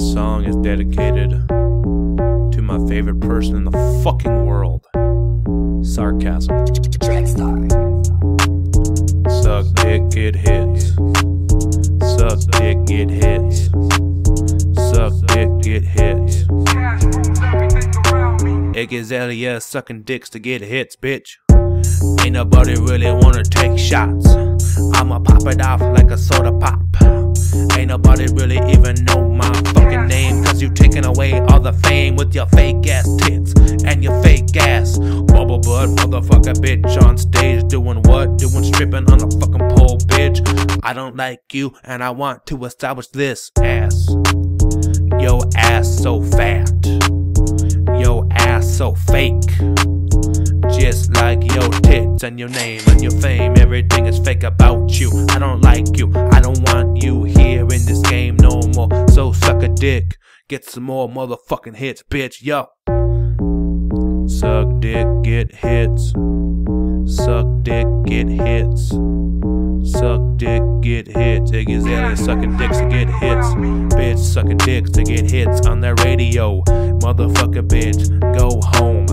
This song is dedicated to my favorite person in the fucking world. Sarcasm. Suck dick, get hits. Suck dick, get hits. Suck dick, get hits. Iggy Azalea sucking dicks to get hits, bitch. Ain't nobody really wanna take shots. I'ma pop it off like a soda pop. Ain't nobody really even know my fucking name. Cause you taking away all the fame with your fake ass tits and your fake ass bubble butt motherfucker bitch on stage doing what? Doing stripping on the fucking pole, bitch. I don't like you and I want to establish this ass. Yo ass so fat. Yo ass so fake. Just like your tits and your name and your fame, everything is fake about you. I don't like you, I don't want you here in this game no more. So suck a dick, get some more motherfucking hits, bitch, yo. Suck dick, get hits. Suck dick, get hits. Suck dick, get hits. Iggy Azalea sucking dicks to get hits. Bitch sucking dicks to get hits on the radio. Motherfucker, bitch, go home.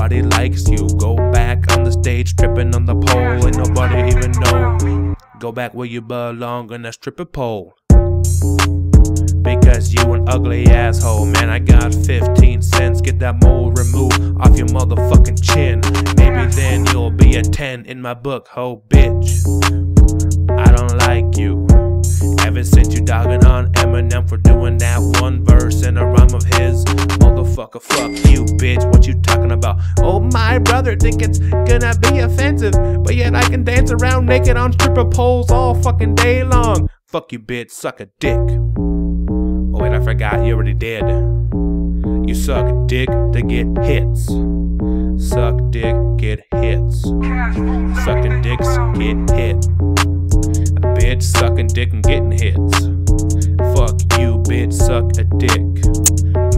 Nobody likes you. Go back on the stage, tripping on the pole, and nobody even know. Go back where you belong on that stripper pole. Because you an ugly asshole, man. I got 15 cents. Get that mole removed off your motherfucking chin. Maybe then you'll be a 10 in my book, ho bitch. I don't like you. Ever since you dogging on Eminem for Motherfucker, fuck you, bitch. What you talking about? Oh, my brother think it's gonna be offensive. But yet I can dance around naked on stripper poles all fucking day long. Fuck you, bitch. Suck a dick. Oh, wait, I forgot. You already did. You suck dick to get hits. Suck dick, get hits. Sucking dicks, get hit. A bitch sucking dick and getting hits. Fuck you, bitch, suck a dick.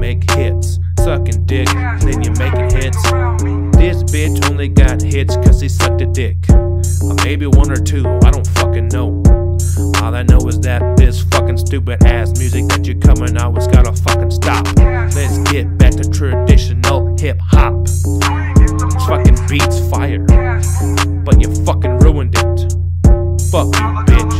Make hits. Sucking dick, then you're making hits. This bitch only got hits cause he sucked a dick. Or maybe one or two, I don't fucking know. All I know is that this fucking stupid ass music that you're coming out with gotta fucking stop. Let's get back to traditional hip hop. This fucking beats fire, but you fucking ruined it. Fuck you.